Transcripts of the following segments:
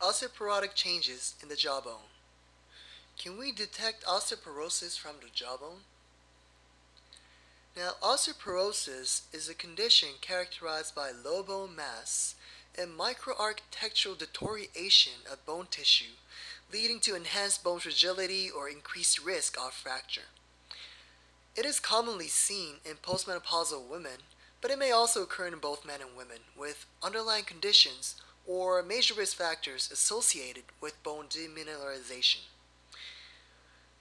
Osteoporotic changes in the jawbone. Can we detect osteoporosis from the jawbone? Now, osteoporosis is a condition characterized by low bone mass and microarchitectural deterioration of bone tissue, leading to enhanced bone fragility or increased risk of fracture. It is commonly seen in postmenopausal women, but it may also occur in both men and women with underlying conditions or major risk factors associated with bone demineralization.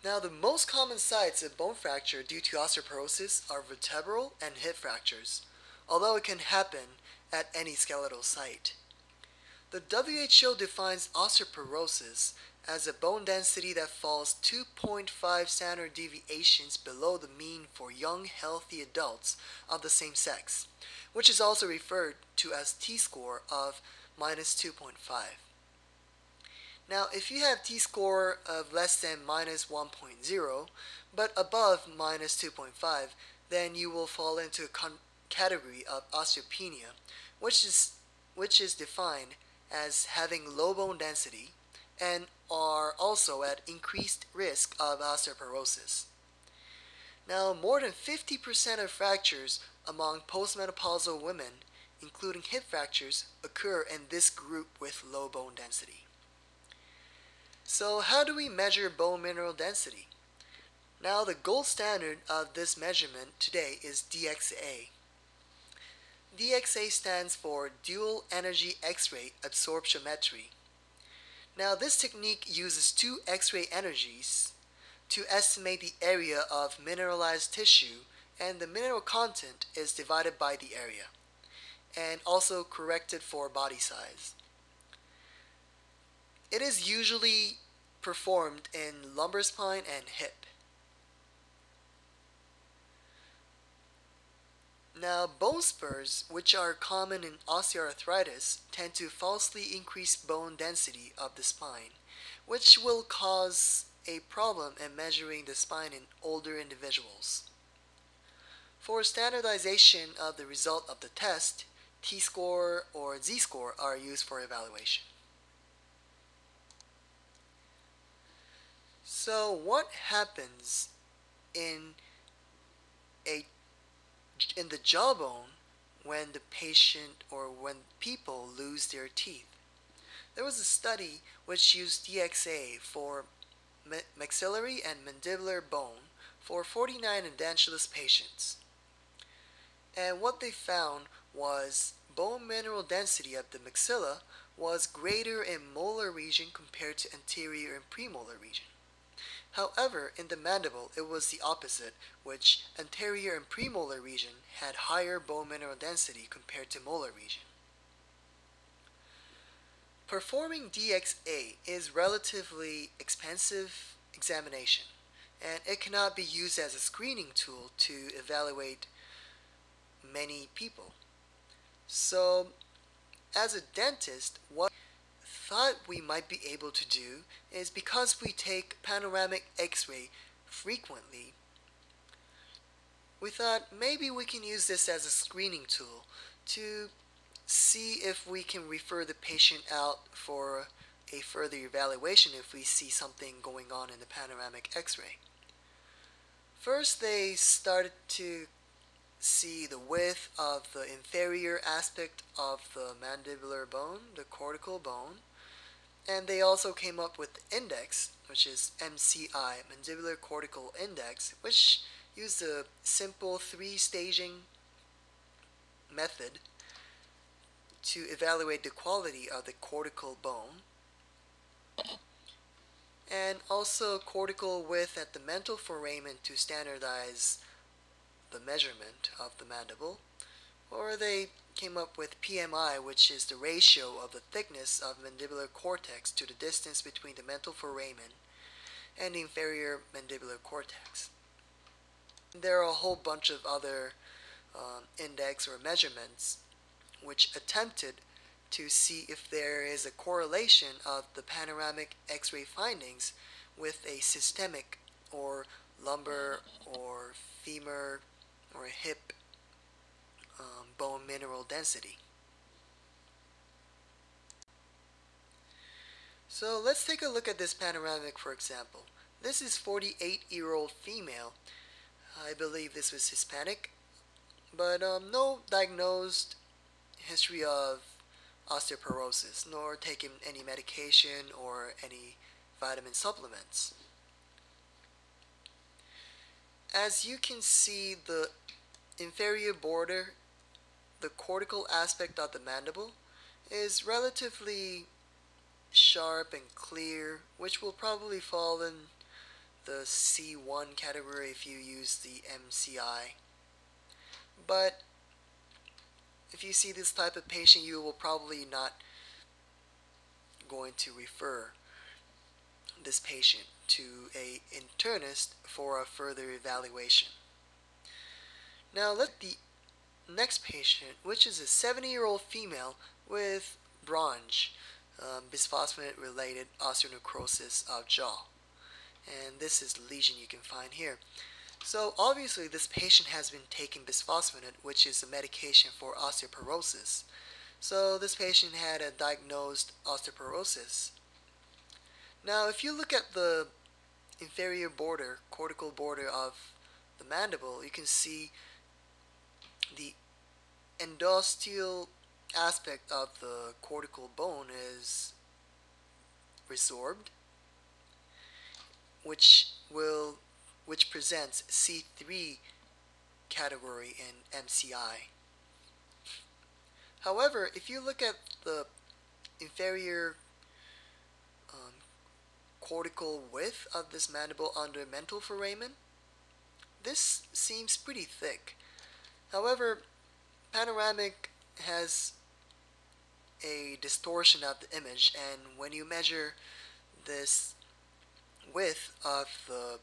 Now, the most common sites of bone fracture due to osteoporosis are vertebral and hip fractures, although it can happen at any skeletal site. The WHO defines osteoporosis as a bone density that falls 2.5 standard deviations below the mean for young, healthy adults of the same sex, which is also referred to as T-score of minus 2.5. Now, if you have t-score of less than minus 1.0, but above minus 2.5, then you will fall into a category of osteopenia, which is, which is defined as having low bone density and are also at increased risk of osteoporosis. Now, more than 50% of fractures among postmenopausal women, including hip fractures, occur in this group with low bone density. So how do we measure bone mineral density? Now the gold standard of this measurement today is DXA. DXA stands for Dual Energy X-ray Absorptiometry. Now this technique uses two X-ray energies to estimate the area of mineralized tissue and the mineral content is divided by the area and also corrected for body size. It is usually performed in lumbar spine and hip. Now, bone spurs, which are common in osteoarthritis, tend to falsely increase bone density of the spine, which will cause a problem in measuring the spine in older individuals. For standardization of the result of the test, T-score or Z-score are used for evaluation. So what happens in a in the jawbone when the patient or when people lose their teeth? There was a study which used DXA for maxillary and mandibular bone for 49 edentulous patients. And what they found was bone mineral density of the maxilla was greater in molar region compared to anterior and premolar region. However, in the mandible, it was the opposite, which anterior and premolar region had higher bone mineral density compared to molar region. Performing DXA is relatively expensive examination, and it cannot be used as a screening tool to evaluate many people. So, as a dentist, what thought we might be able to do is because we take panoramic x-ray frequently, we thought maybe we can use this as a screening tool to see if we can refer the patient out for a further evaluation if we see something going on in the panoramic x-ray. First they started to see the width of the inferior aspect of the mandibular bone, the cortical bone, and they also came up with the index, which is MCI, Mandibular Cortical Index, which used a simple three-staging method to evaluate the quality of the cortical bone and also cortical width at the mental foramen to standardize the measurement of the mandible or they came up with PMI, which is the ratio of the thickness of mandibular cortex to the distance between the mental foramen and the inferior mandibular cortex. There are a whole bunch of other um, index or measurements which attempted to see if there is a correlation of the panoramic x-ray findings with a systemic or lumbar or femur or a hip um, bone mineral density. So let's take a look at this panoramic for example. This is 48 year old female. I believe this was Hispanic, but um, no diagnosed history of osteoporosis, nor taking any medication or any vitamin supplements. As you can see, the inferior border, the cortical aspect of the mandible, is relatively sharp and clear, which will probably fall in the C1 category if you use the MCI. But if you see this type of patient, you will probably not going to refer this patient to a internist for a further evaluation. Now let the next patient, which is a 70 year old female with BRONJ, um, bisphosphonate related osteonecrosis of jaw. And this is the lesion you can find here. So obviously this patient has been taking bisphosphonate, which is a medication for osteoporosis. So this patient had a diagnosed osteoporosis. Now if you look at the inferior border, cortical border of the mandible, you can see the endosteal aspect of the cortical bone is resorbed, which will which presents C3 category in MCI. However, if you look at the inferior cortical width of this mandible under mental foramen, this seems pretty thick. However, panoramic has a distortion of the image and when you measure this width of the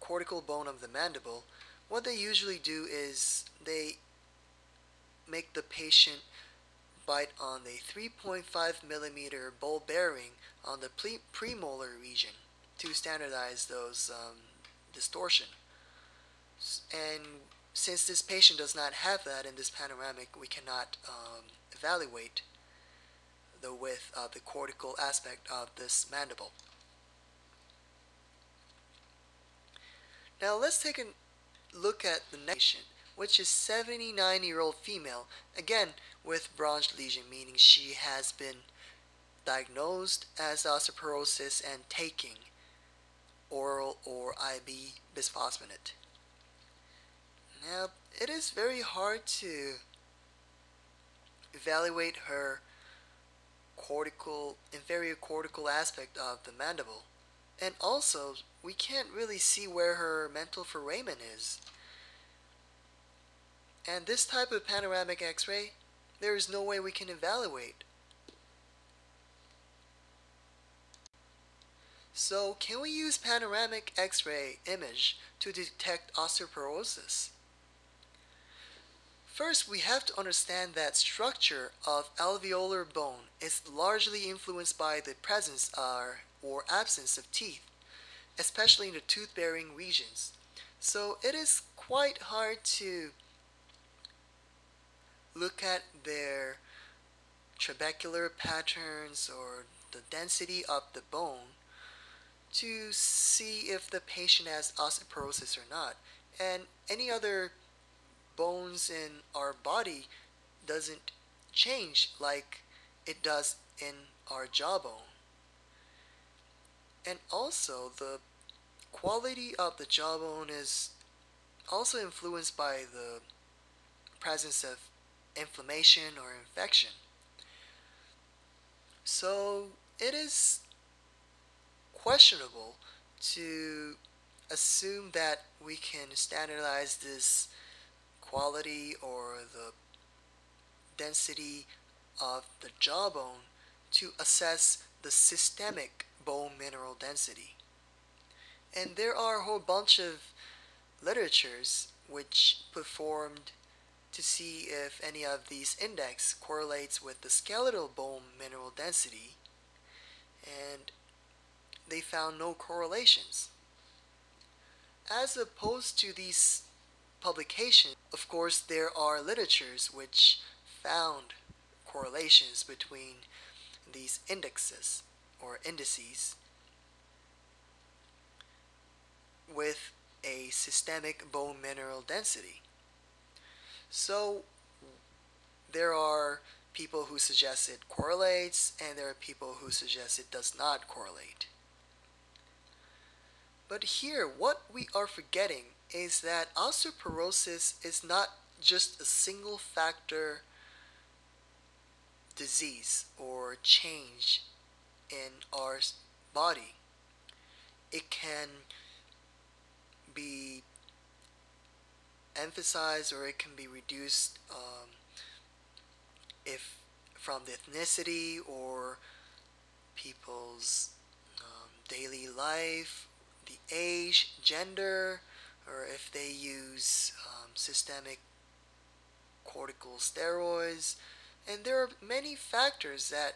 cortical bone of the mandible, what they usually do is they make the patient bite on the 3.5 millimeter ball bearing on the premolar region to standardize those um, distortion. And since this patient does not have that in this panoramic, we cannot um, evaluate the width of the cortical aspect of this mandible. Now let's take a look at the next patient, which is 79 year old female, again with BRONJ lesion, meaning she has been diagnosed as osteoporosis and taking oral or IV bisphosphonate. Now, it is very hard to evaluate her cortical, inferior cortical aspect of the mandible. And also, we can't really see where her mental foramen is. And this type of panoramic x-ray, there is no way we can evaluate. So can we use panoramic x-ray image to detect osteoporosis? First, we have to understand that structure of alveolar bone is largely influenced by the presence or absence of teeth especially in the tooth-bearing regions. So it is quite hard to look at their trabecular patterns or the density of the bone to see if the patient has osteoporosis or not. And any other bones in our body doesn't change like it does in our jawbone. And also the quality of the jawbone is also influenced by the presence of inflammation or infection. So it is questionable to assume that we can standardize this quality or the density of the jawbone to assess the systemic bone mineral density. And there are a whole bunch of literatures which performed to see if any of these index correlates with the skeletal bone mineral density and they found no correlations. As opposed to these publications, of course there are literatures which found correlations between these indexes. or indices with a systemic bone mineral density. So there are people who suggest it correlates and there are people who suggest it does not correlate. But here, what we are forgetting is that osteoporosis is not just a single factor disease or change in our body. It can be emphasized or it can be reduced um, if from the ethnicity or people's um, daily life, the age, gender, or if they use um, systemic corticosteroids, and there are many factors that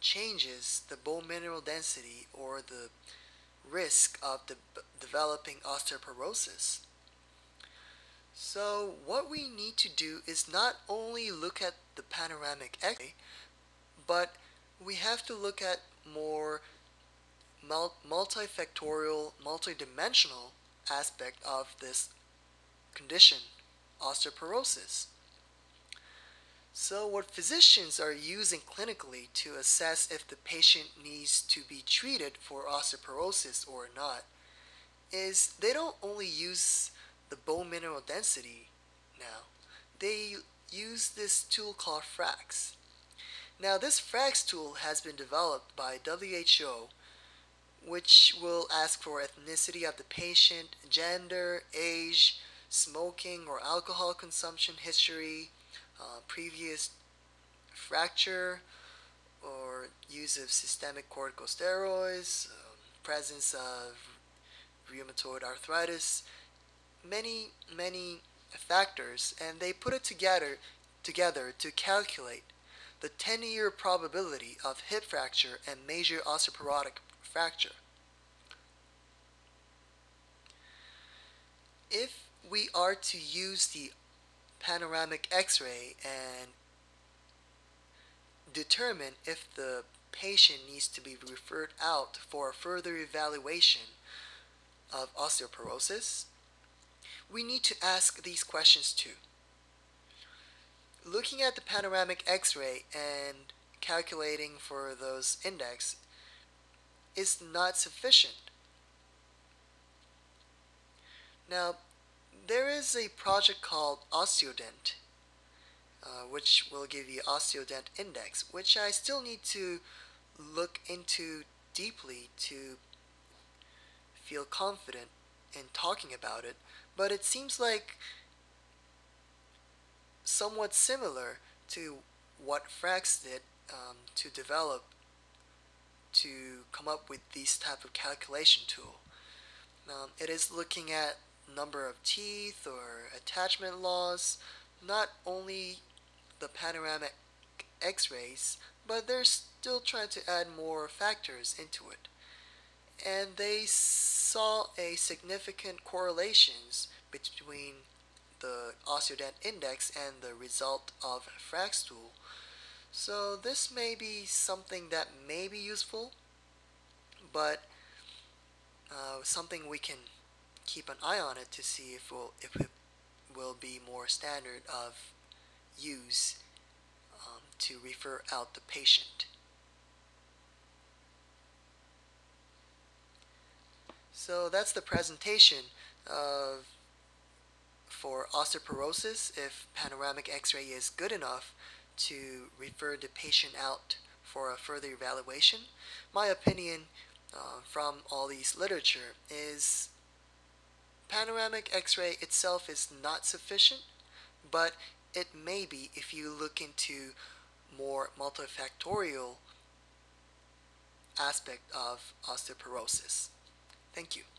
changes the bone mineral density or the risk of de developing osteoporosis. So what we need to do is not only look at the panoramic X-ray, but we have to look at more multifactorial, multidimensional aspect of this condition, osteoporosis. So what physicians are using clinically to assess if the patient needs to be treated for osteoporosis or not is they don't only use the bone mineral density now. They use this tool called FRAX. Now this FRAX tool has been developed by WHO which will ask for ethnicity of the patient, gender, age, smoking or alcohol consumption history, uh, previous fracture or use of systemic corticosteroids, um, presence of rheumatoid arthritis, many, many factors, and they put it together, together to calculate the 10-year probability of hip fracture and major osteoporotic fracture. If we are to use the panoramic x-ray and determine if the patient needs to be referred out for further evaluation of osteoporosis, we need to ask these questions too. Looking at the panoramic x-ray and calculating for those index is not sufficient. Now, there is a project called Osteodent, uh, which will give you Osteodent Index, which I still need to look into deeply to feel confident in talking about it, but it seems like somewhat similar to what Frax did um, to develop to come up with this type of calculation tool. Um, it is looking at number of teeth or attachment loss, not only the panoramic x-rays, but they're still trying to add more factors into it. And they saw a significant correlations between the osteodent index and the result of Frax tool. So this may be something that may be useful, but uh, something we can keep an eye on it to see if, we'll, if it will be more standard of use um, to refer out the patient. So that's the presentation of for osteoporosis if panoramic x-ray is good enough to refer the patient out for a further evaluation. My opinion uh, from all these literature is panoramic x-ray itself is not sufficient, but it may be if you look into more multifactorial aspect of osteoporosis. Thank you.